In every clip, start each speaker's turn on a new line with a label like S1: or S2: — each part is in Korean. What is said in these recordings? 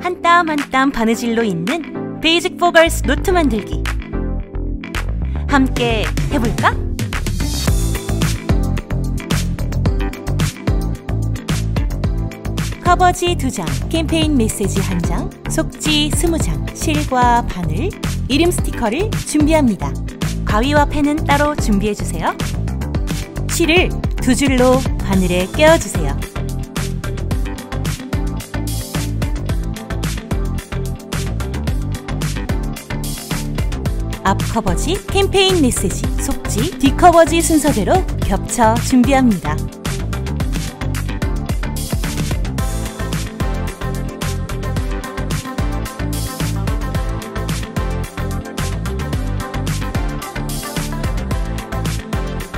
S1: 한 땀 한 땀 바느질로 잇는 Basic for Girls 노트 만들기. 함께 해볼까? 커버지 2장, 캠페인 메시지 1장, 속지 20장, 실과 바늘, 이름 스티커를 준비합니다. 가위와 펜은 따로 준비해주세요. 실을 두 줄로 바늘에 끼워주세요. 앞 커버지, 캠페인 메시지, 속지, 뒤 커버지 순서대로 겹쳐 준비합니다.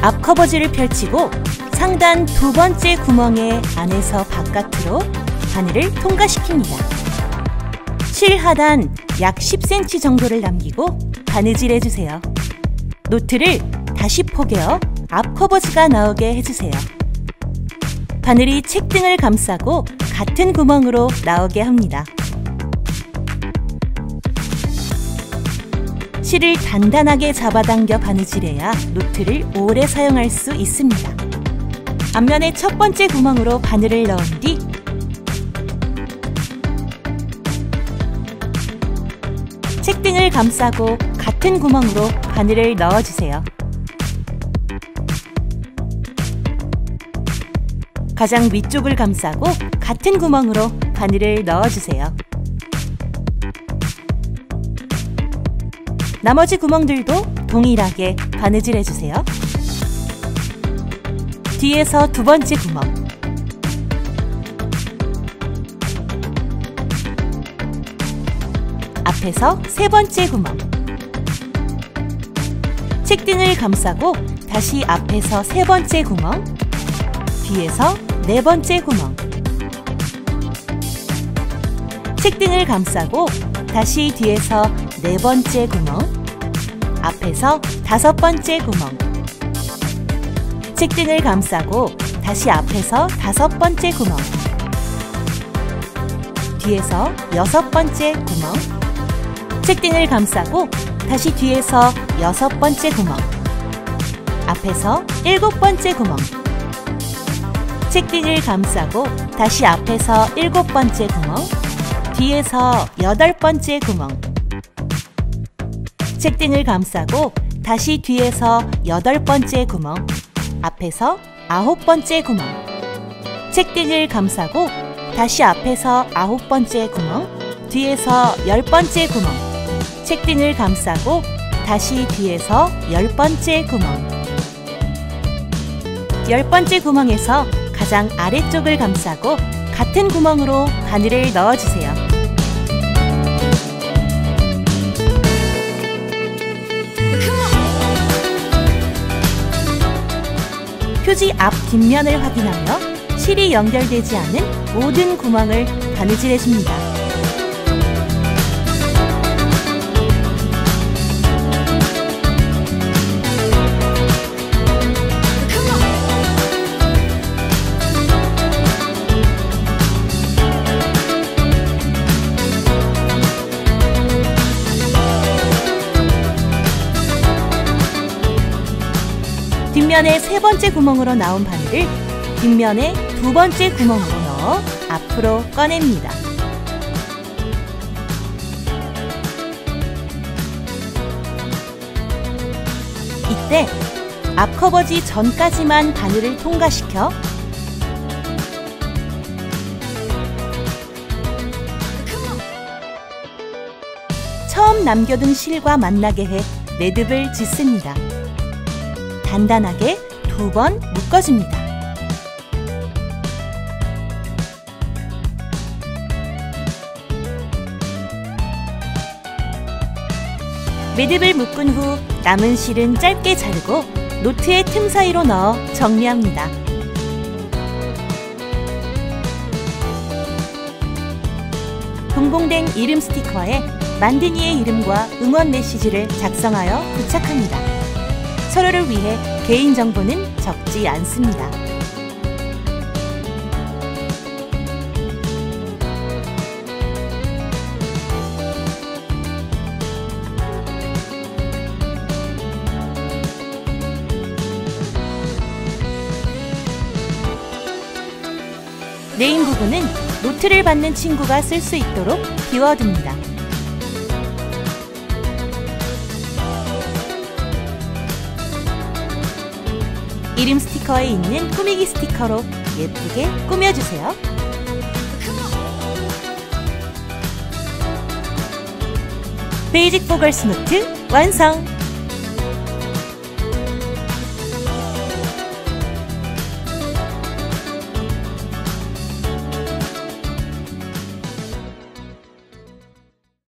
S1: 앞 커버지를 펼치고 상단 두 번째 구멍에 안에서 바깥으로 바늘을 통과시킵니다. 실 하단 약 10cm 정도를 남기고 바느질 해주세요. 노트를 다시 포개어 앞 커버지가 나오게 해주세요. 바늘이 책 등을 감싸고 같은 구멍으로 나오게 합니다. 실을 단단하게 잡아당겨 바느질해야 노트를 오래 사용할 수 있습니다. 앞면의 첫 번째 구멍으로 바늘을 넣은 뒤 책등을 감싸고 같은 구멍으로 바늘을 넣어주세요. 가장 위쪽을 감싸고 같은 구멍으로 바늘을 넣어주세요. 나머지 구멍들도 동일하게 바느질 해주세요. 뒤에서 두 번째 구멍 앞에서 세 번째 구멍. 책등을 감싸고 다시 앞에서 세 번째 구멍 뒤에서 네 번째 구멍. 책등을 감싸고 다시 뒤에서 네 번째 구멍 앞에서 다섯 번째 구멍. 책등을 감싸고 다시 앞에서 다섯 번째 구멍 뒤에서 여섯 번째 구멍 책등을 감싸고 다시 뒤에서 여섯 번째 구멍 앞에서 일곱 번째 구멍. 책등을 감싸고 다시 앞에서 일곱 번째 구멍 뒤에서 여덟 번째 구멍. 책등을 감싸고 다시 뒤에서 여덟 번째 구멍 앞에서 아홉 번째 구멍. 책등을 감싸고 다시 앞에서 아홉 번째 구멍 뒤에서 열 번째 구멍 책등을 감싸고 다시 뒤에서 열 번째 구멍 열 번째 구멍에서 가장 아래쪽을 감싸고 같은 구멍으로 바늘을 넣어주세요. 표지 앞 뒷면을 확인하며 실이 연결되지 않은 모든 구멍을 바느질해줍니다. 뒷면의 세 번째 구멍으로 나온 바늘을 뒷면의 두 번째 구멍으로 넣어 앞으로 꺼냅니다. 이때 앞커버지 전까지만 바늘을 통과시켜 처음 남겨둔 실과 만나게 해 매듭을 짓습니다. 단단하게 두 번 묶어줍니다. 매듭을 묶은 후 남은 실은 짧게 자르고 노트의 틈 사이로 넣어 정리합니다. 동봉된 이름 스티커에 만든 이의 이름과 응원 메시지를 작성하여 부착합니다. 서로를 위해 개인정보는 적지 않습니다. name 부분은 노트를 받는 친구가 쓸 수 있도록 비워둡니다. 이름 스티커에 있는 꾸미기 스티커로 예쁘게 꾸며주세요. Basic for Girls 노트 완성!